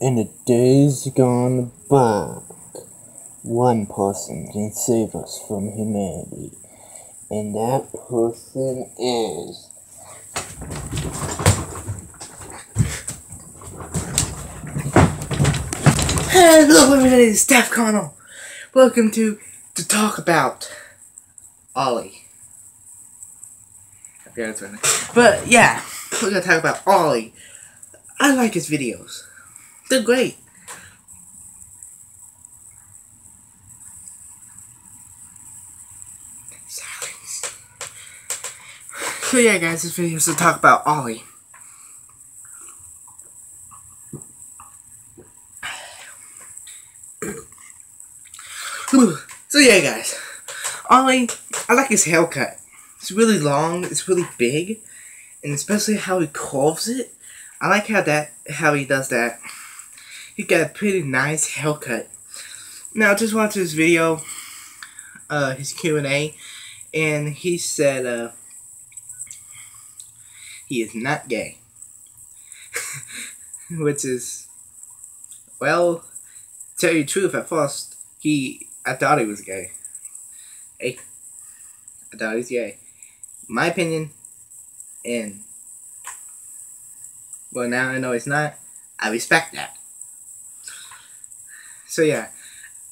In the days gone back, one person can save us from humanity, and that person is. Hello, everybody. It's DeathConnor. Welcome to to talk about Oli. I forgot his name. But yeah, we're gonna talk about Oli. I like his videos. They're great. So yeah, guys, this video is to talk about Oli. so yeah, guys, Oli, I like his haircut. It's really long. It's really big, and especially how he carves it. I like how that how he does that. He got a pretty nice haircut. Now, just watch his video, uh, his Q and A, and he said, uh, he is not gay, which is, well, tell you the truth. At first, he I thought he was gay. Hey, I thought he was gay. My opinion, and well, now I know he's not. I respect that. So yeah,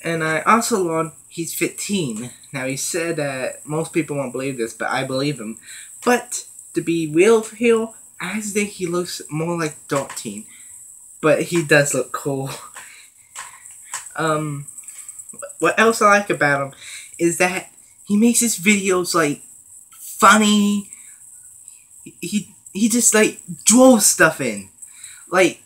and I also learned he's 15. Now he said that most people won't believe this, but I believe him. But to be real here, I think he looks more like 13. But he does look cool. Um, what else I like about him is that he makes his videos like funny. He he, he just like draws stuff in, like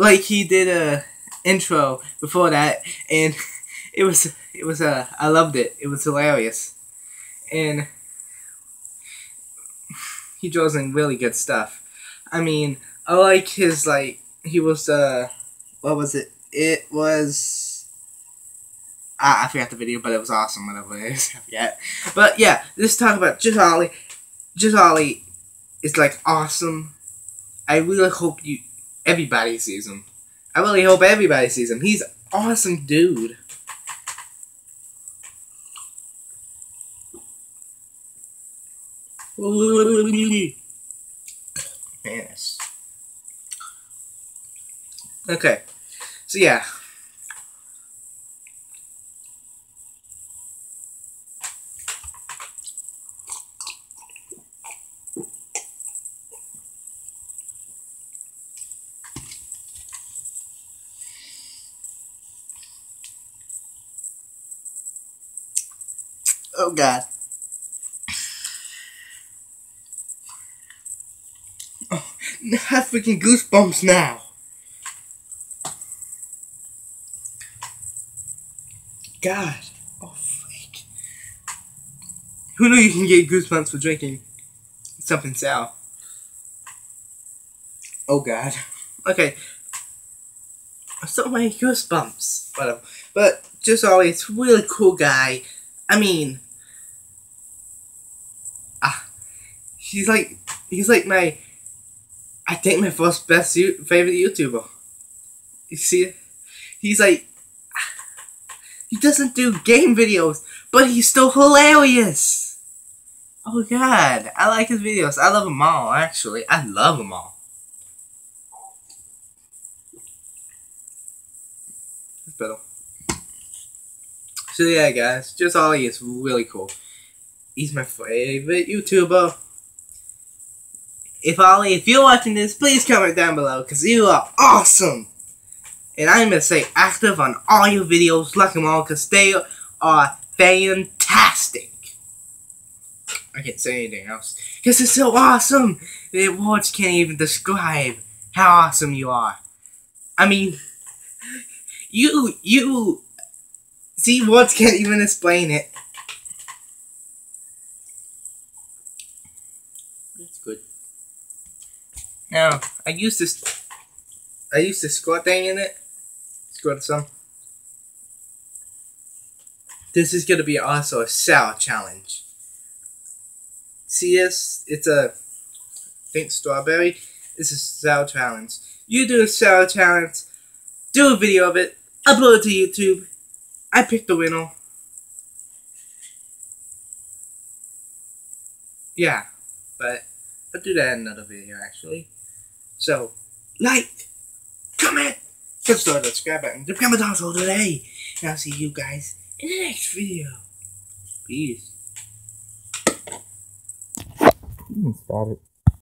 like he did a intro before that, and it was it was uh I loved it. It was hilarious, and he draws in really good stuff. I mean, I like his like he was uh what was it? It was. I, I forgot the video, but it was awesome. Whatever it is. But yeah, let's talk about. JustOli is like awesome. I really hope you everybody sees him. I really hope everybody sees him. He's awesome, dude. Yes. Okay. So yeah. Oh god. Oh, I have freaking goosebumps now. God. Oh, freak. Who knew you can get goosebumps for drinking something sour? Oh, God. Okay. So many goosebumps. Whatever. But, just always, really cool guy. I mean, he's like, he's like my, I think my first best favorite YouTuber. You see, he's like he doesn't do game videos, but he's still hilarious. Oh god, I like his videos. I love them all, actually. I love them all. It's better. So yeah, guys, JustOli is really cool. He's my favorite YouTuber. If Oli, if you're watching this, please comment down below, because you are awesome! And I'm going to say active on all your videos, like them all, because they are fantastic. I can't say anything else. Because it's so awesome! The words can't even describe how awesome you are. I mean, you, you, see, words can't even explain it. That's good. Now, I used this, I used this squat thing in it to some. This is going to be also a sour challenge. See this? It's a, I think strawberry. This is Sal Challenge. You do a Sal Challenge, do a video of it, upload it to YouTube. I pick the winner. Yeah, but I'll do that in another video actually. So, like, comment, subscribe, subscribe button, to become a dinosaur today. And I'll see you guys in the next video. Peace. You can start it.